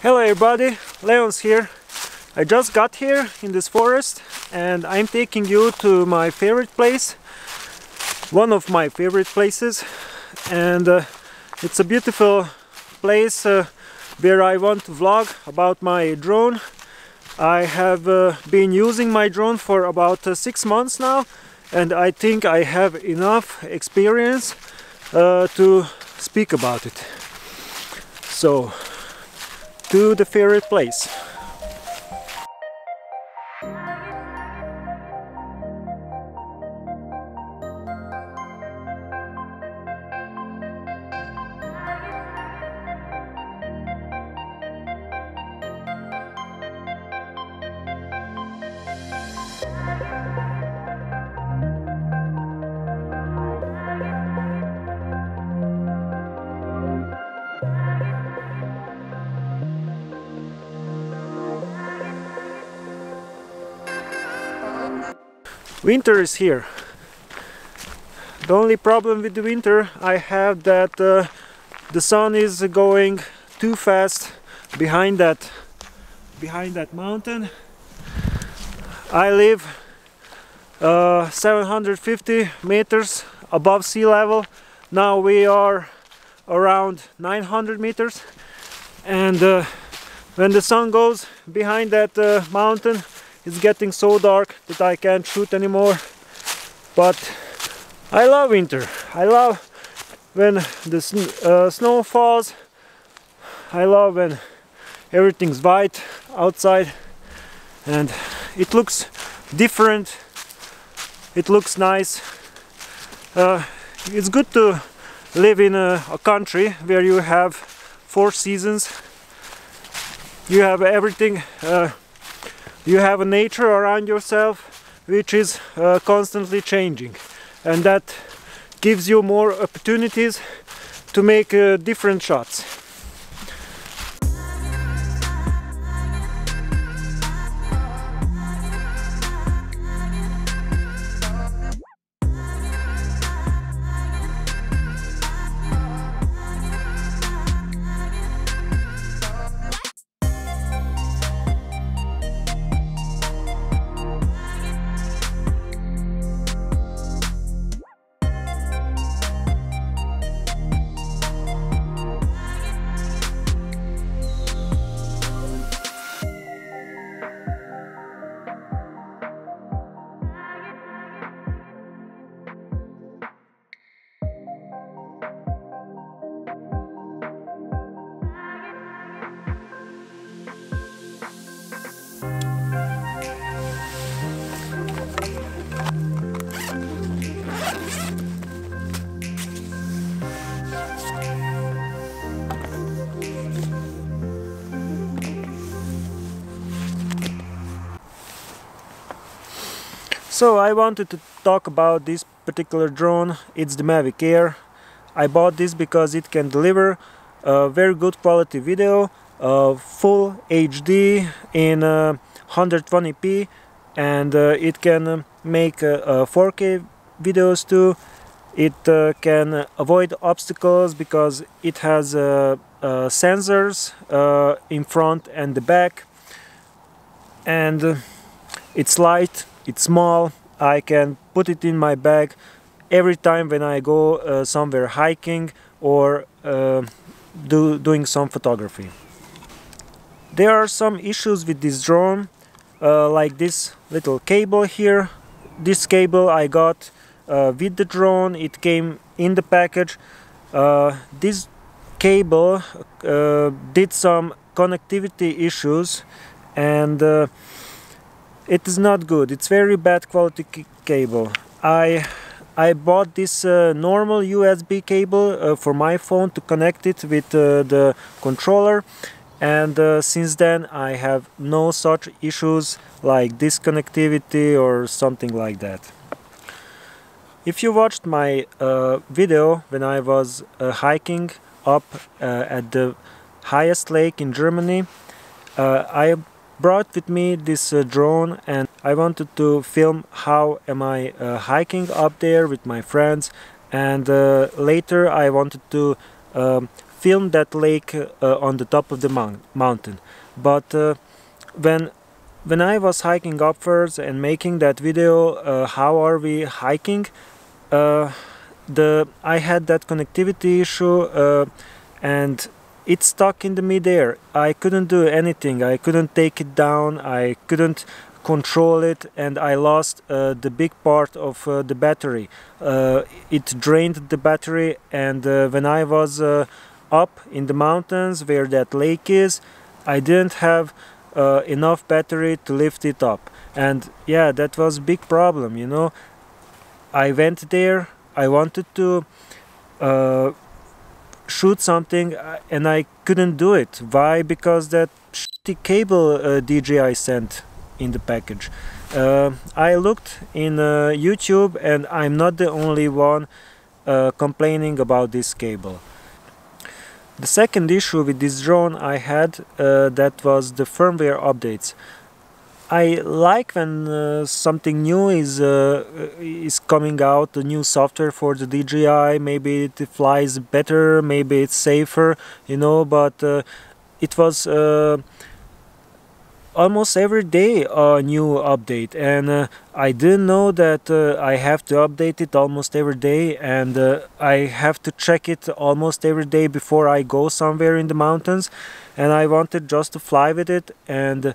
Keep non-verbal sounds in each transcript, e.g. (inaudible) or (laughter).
Hello everybody, Leons here. I just got here in this forest and I'm taking you to my favorite place, one of my favorite places and uh, it's a beautiful place uh, where I want to vlog about my drone. I have uh, been using my drone for about uh, six months now and I think I have enough experience uh, to speak about it. So, to the favorite place. Winter is here. The only problem with the winter I have that uh, the sun is going too fast behind that behind that mountain. I live uh, 750 meters above sea level. Now we are around 900 meters and uh, when the sun goes behind that uh, mountain it's getting so dark that I can't shoot anymore. But I love winter. I love when the sn uh, snow falls. I love when everything's white outside. And it looks different. It looks nice. Uh, it's good to live in a, a country where you have four seasons. You have everything uh, you have a nature around yourself which is uh, constantly changing and that gives you more opportunities to make uh, different shots. So I wanted to talk about this particular drone. It's the Mavic Air. I bought this because it can deliver a very good quality video, uh, full HD in uh, 120p and uh, it can make 4K videos too. It uh, can avoid obstacles because it has uh, uh, sensors in front and the back and it's light it's small I can put it in my bag every time when I go uh, somewhere hiking or uh, do, doing some photography. There are some issues with this drone uh, like this little cable here. This cable I got uh, with the drone, it came in the package. Uh, this cable uh, did some connectivity issues and it is not good. It's very bad quality cable. I I bought this uh, normal USB cable uh, for my phone to connect it with uh, the controller. And uh, since then I have no such issues like disconnectivity or something like that. If you watched my uh, video when I was uh, hiking up at the highest lake in Germany I brought with me this uh, drone and I wanted to film how am I uh, hiking up there with my friends and uh, later I wanted to um, film that lake uh, on the top of the mountain. But uh, when when I was hiking upwards and making that video uh, how are we hiking the I had that connectivity issue and it stuck in the midair. I couldn't do anything. I couldn't take it down. I couldn't control it and I lost uh, the big part of uh, the battery. Uh, it drained the battery and when I was up in the mountains where that lake is I didn't have uh, enough battery to lift it up. And yeah that was a big problem you know. I went there. I wanted to uh, shoot something uh, and I couldn't do it. Why? Because that shitty cable uh, DJI sent in the package. Uh, I looked in uh, YouTube and I'm not the only one complaining about this cable. The second issue with this drone I had uh, that was the firmware updates. I like when uh, something new is uh, is coming out, a new software for the DJI. Maybe it flies better, maybe it's safer, you know. But uh, it was uh, almost every day a new update and uh, I didn't know that uh, I have to update it almost every day and I have to check it almost every day before I go somewhere in the mountains and I wanted just to fly with it and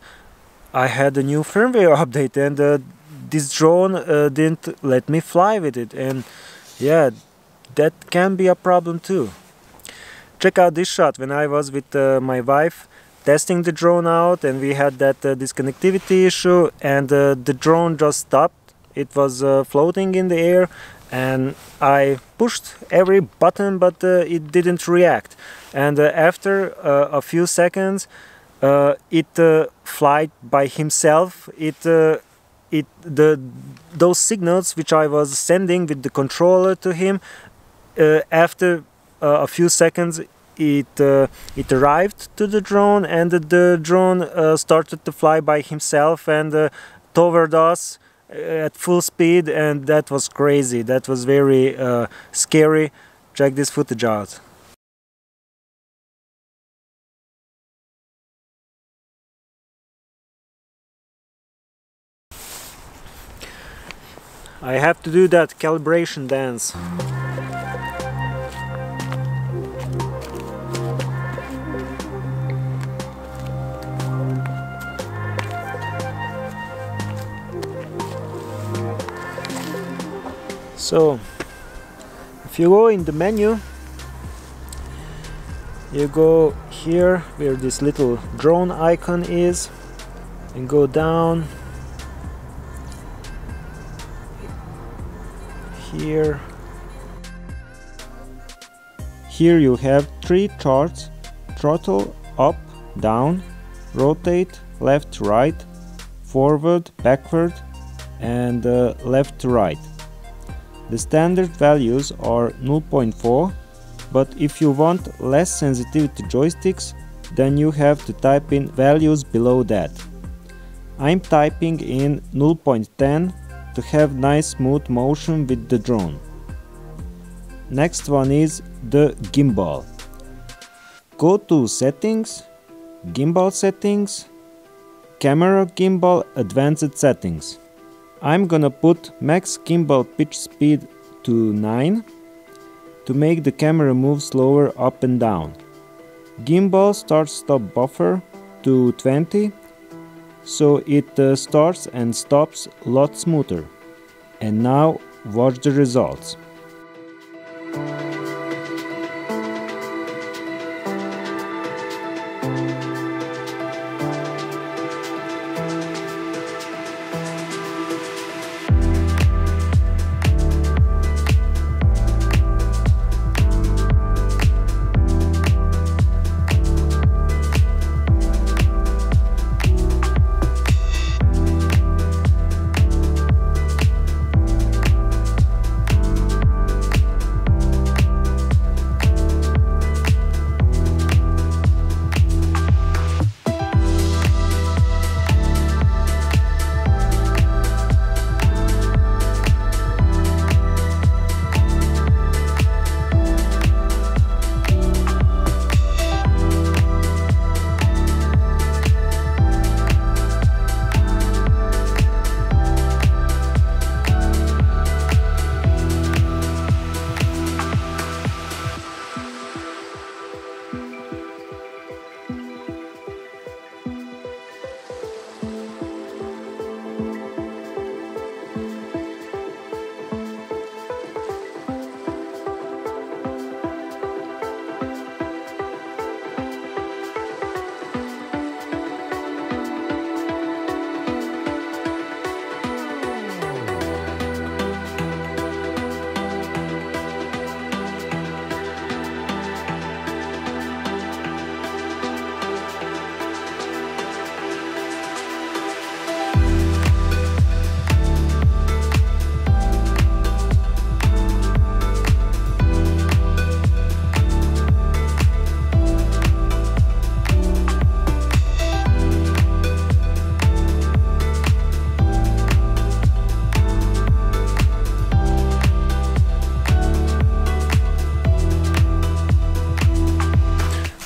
I had a new firmware (laughs) update and uh, this drone uh, didn't let me fly with it. And yeah that can be a problem too. Check out this shot. When I was with uh, my wife testing the drone out and we had that uh, disconnectivity issue and uh, the drone just stopped. It was uh, floating in the air and I pushed every button but it didn't react. And after a few seconds it flight by himself it it the those signals which I was sending with the controller to him after a few seconds it uh, it arrived to the drone and the drone uh, started to fly by himself and uh, toward us uh, at full speed and that was crazy. That was very uh, scary. Check this footage out I have to do that calibration dance. So if you go in the menu you go here where this little drone icon is and go down here. Here you have three charts. Throttle up down rotate left right forward backward and uh, left to right. The standard values are 0.4, but if you want less sensitivity joysticks, then you have to type in values below that. I'm typing in 0.10 to have nice smooth motion with the drone. Next one is the gimbal. Go to settings, gimbal settings, camera gimbal advanced settings. I'm gonna put max gimbal pitch speed to 9 to make the camera move slower up and down. Gimbal start stop buffer to 20 so it uh, starts and stops a lot smoother. And now watch the results.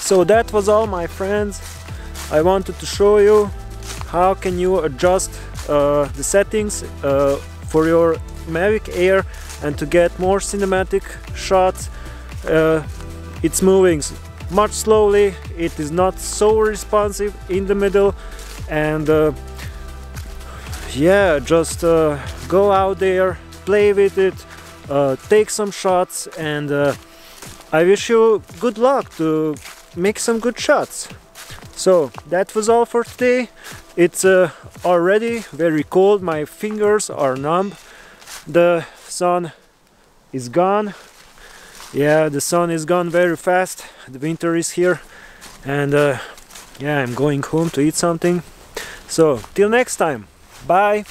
So that was all my friends. I wanted to show you how can you adjust uh, the settings uh, for your Mavic Air and to get more cinematic shots. Uh, it's moving much slowly. It is not so responsive in the middle. And uh, yeah just uh, go out there play with it uh, take some shots. And I wish you good luck to make some good shots. So that was all for today. It's uh, already very cold. My fingers are numb. The sun is gone. Yeah the sun is gone very fast. The winter is here. And uh, yeah I'm going home to eat something. So till next time. Bye